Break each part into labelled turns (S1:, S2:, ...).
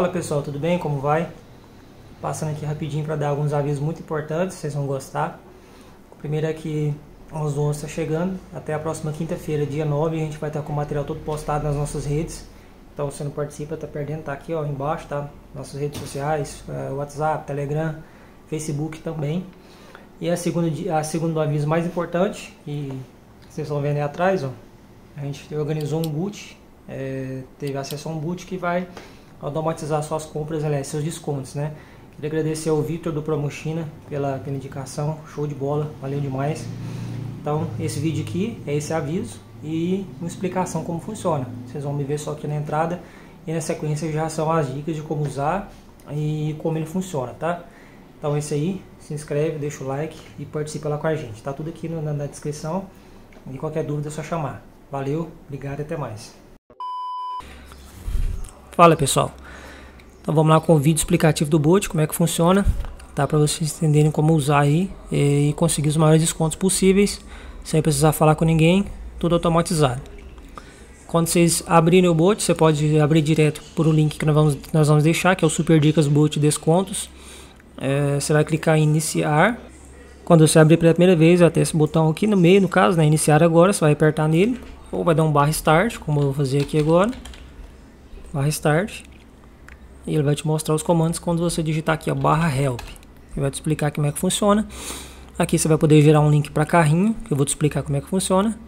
S1: Fala pessoal, tudo bem? Como vai? Passando aqui rapidinho para dar alguns avisos muito importantes, vocês vão gostar. O primeiro é que os 11 está chegando, até a próxima quinta-feira, dia 9, a gente vai estar com o material todo postado nas nossas redes. Então, se você não participa, tá perdendo, tá aqui ó, embaixo, tá? Nossas redes sociais, é, WhatsApp, Telegram, Facebook também. E a segunda, a segundo aviso mais importante, que vocês estão vendo aí atrás, ó, a gente organizou um boot, é, teve acesso a um boot que vai automatizar suas compras, aliás, seus descontos, né? Queria agradecer ao Victor do Promochina pela, pela indicação, show de bola, valeu demais. Então, esse vídeo aqui é esse aviso e uma explicação como funciona. Vocês vão me ver só aqui na entrada e na sequência já são as dicas de como usar e como ele funciona, tá? Então, esse aí, se inscreve, deixa o like e participa lá com a gente. Tá tudo aqui na, na descrição e qualquer dúvida é só chamar. Valeu, obrigado e até mais. Fala pessoal, então vamos lá com o vídeo explicativo do bot, como é que funciona, tá? Para vocês entenderem como usar aí e conseguir os maiores descontos possíveis, sem precisar falar com ninguém, tudo automatizado. Quando vocês abrirem o bot, você pode abrir direto por o link que nós vamos, nós vamos deixar, que é o Super Dicas Bot Descontos. É, você vai clicar em iniciar. Quando você abrir pela primeira vez, vai ter esse botão aqui no meio, no caso, né? Iniciar agora, você vai apertar nele, ou vai dar um barra start, como eu vou fazer aqui agora barra start e ele vai te mostrar os comandos quando você digitar aqui a barra help. Ele vai te explicar como é que funciona. Aqui você vai poder gerar um link para carrinho que eu vou te explicar como é que funciona.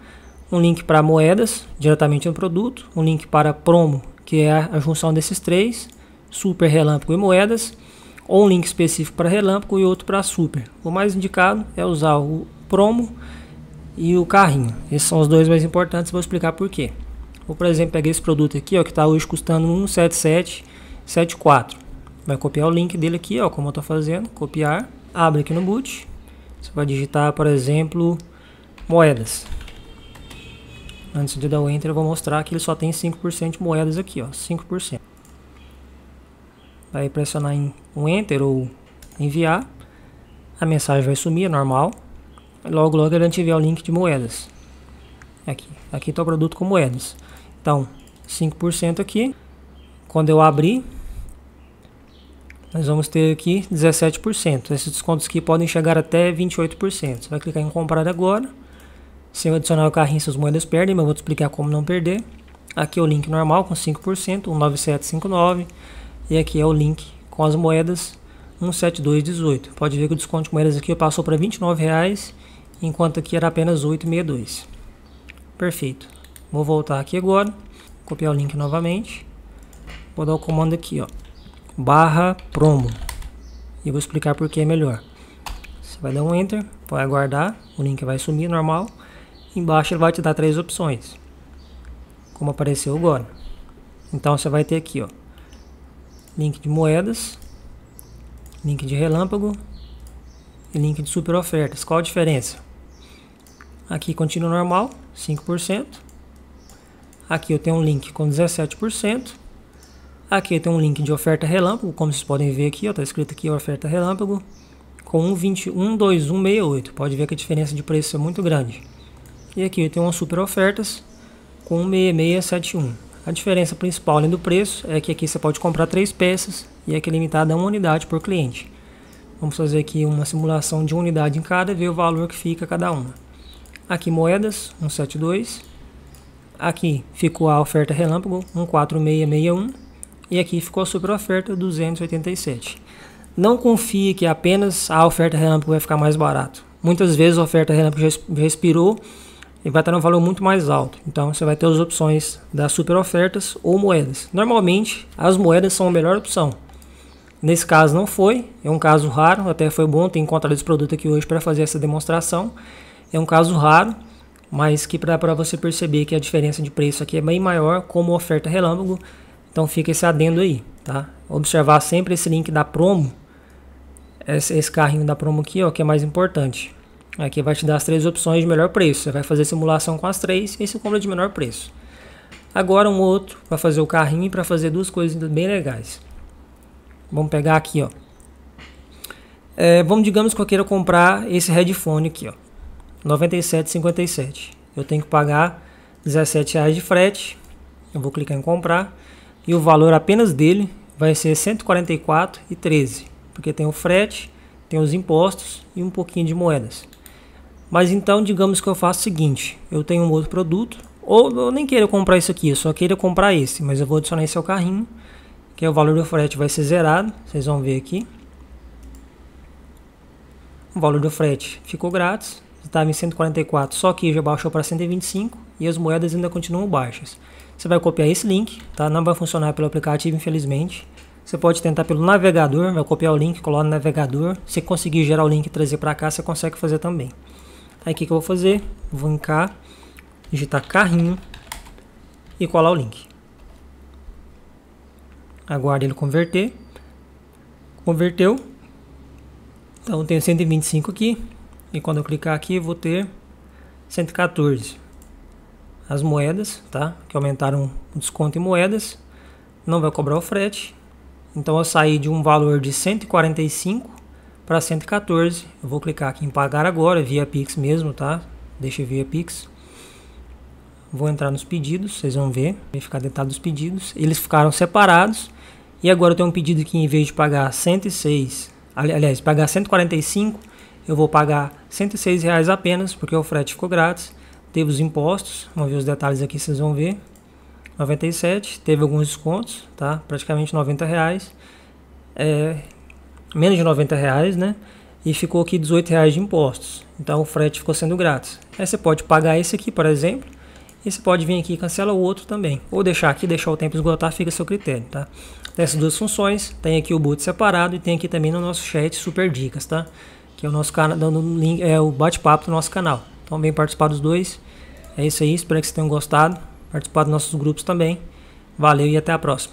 S1: Um link para moedas diretamente no produto. Um link para promo que é a junção desses três super relâmpago e moedas. Ou um link específico para relâmpago e outro para super. O mais indicado é usar o promo e o carrinho. Esses são os dois mais importantes vou explicar por quê Vou, por exemplo, pegar esse produto aqui, ó, que está hoje custando 17774. Vai copiar o link dele aqui, ó, como eu estou fazendo, copiar, abre aqui no boot. Você vai digitar, por exemplo, moedas. Antes de dar o enter, eu vou mostrar que ele só tem 5% de moedas aqui, ó, 5%. Vai pressionar em um enter ou enviar. A mensagem vai sumir, é normal. Logo, logo ele tiver o link de moedas. Aqui, aqui está o produto com moedas. Então, 5% aqui. Quando eu abrir, nós vamos ter aqui 17%. Esses descontos aqui podem chegar até 28%. Você vai clicar em comprar agora. Se eu adicionar o carrinho, suas moedas perdem, mas eu vou te explicar como não perder. Aqui é o link normal com 5%, 19759. E aqui é o link com as moedas 17218. Pode ver que o desconto de moedas aqui passou para R$ 29,00, enquanto aqui era apenas 8,62. Perfeito. Vou voltar aqui agora, copiar o link novamente. Vou dar o comando aqui, ó, barra promo. E vou explicar por que é melhor. Você vai dar um enter, vai aguardar, o link vai sumir normal. Embaixo ele vai te dar três opções, como apareceu agora. Então você vai ter aqui, ó, link de moedas, link de relâmpago e link de super ofertas. Qual a diferença? Aqui continua normal, 5%. Aqui eu tenho um link com 17%. Aqui eu tenho um link de oferta relâmpago, como vocês podem ver aqui, está escrito aqui oferta relâmpago, com 1,212168. Pode ver que a diferença de preço é muito grande. E aqui eu tenho uma super ofertas com 6671. A diferença principal além do preço é que aqui você pode comprar três peças e aqui é limitada a uma unidade por cliente. Vamos fazer aqui uma simulação de unidade em cada e ver o valor que fica cada uma. Aqui moedas, 172. Aqui ficou a oferta relâmpago 14661 e aqui ficou a super oferta 287. Não confie que apenas a oferta relâmpago vai ficar mais barato. Muitas vezes a oferta relâmpago já expirou e vai estar no valor muito mais alto. Então você vai ter as opções das super ofertas ou moedas. Normalmente as moedas são a melhor opção. Nesse caso não foi, é um caso raro, até foi bom ter encontrado esse produto aqui hoje para fazer essa demonstração. É um caso raro, mas que para você perceber que a diferença de preço aqui é bem maior como oferta relâmpago, então fica esse adendo aí, tá? Observar sempre esse link da promo, esse, esse carrinho da promo aqui, ó, que é mais importante. Aqui vai te dar as três opções de melhor preço. Você vai fazer simulação com as três e se compra de menor preço. Agora um outro para fazer o carrinho e para fazer duas coisas bem legais. Vamos pegar aqui, ó. É, vamos, digamos que eu queira comprar esse headphone aqui, ó. 97,57. Eu tenho que pagar 17 reais de frete. Eu vou clicar em comprar e o valor apenas dele vai ser 144,13, porque tem o frete, tem os impostos e um pouquinho de moedas. Mas então, digamos que eu faço o seguinte, eu tenho um outro produto, ou eu nem queira comprar isso aqui, eu só queira comprar esse, mas eu vou adicionar esse ao carrinho, que é o valor do frete vai ser zerado, vocês vão ver aqui. O valor do frete ficou grátis, estava em 144, só que já baixou para 125 e as moedas ainda continuam baixas. Você vai copiar esse link, tá? Não vai funcionar pelo aplicativo, infelizmente. Você pode tentar pelo navegador, vai copiar o link, colar no navegador. Se conseguir gerar o link e trazer para cá, você consegue fazer também. Aí o que, que eu vou fazer? Vou em cá, digitar carrinho e colar o link. Aguarde ele converter. Converteu. Então tenho 125 aqui. E quando eu clicar aqui, eu vou ter 114. As moedas, tá? Que aumentaram o desconto em moedas. Não vai cobrar o frete. Então eu saí de um valor de 145 para 114. Eu vou clicar aqui em pagar agora, via Pix mesmo, tá? Deixa via Pix. Vou entrar nos pedidos, vocês vão ver, verificar detalhe dos pedidos. Eles ficaram separados. E agora eu tenho um pedido que em vez de pagar 106, aliás, pagar 145, eu vou pagar 106 reais apenas, porque o frete ficou grátis. Teve os impostos, vamos ver os detalhes aqui, vocês vão ver. 97, teve alguns descontos, tá? Praticamente 90 reais. É, menos de 90 reais, né? E ficou aqui 18 reais de impostos. Então o frete ficou sendo grátis. Aí você pode pagar esse aqui, por exemplo. E você pode vir aqui e cancela o outro também. Ou deixar aqui, deixar o tempo esgotar, fica a seu critério, tá? Tem essas duas funções. Tem aqui o boot separado e tem aqui também no nosso chat super dicas, tá? Que é o nosso canal, dando link, é o bate-papo do nosso canal. Então vem participar dos dois. É isso aí, espero que vocês tenham gostado. Participar dos nossos grupos também. Valeu e até a próxima.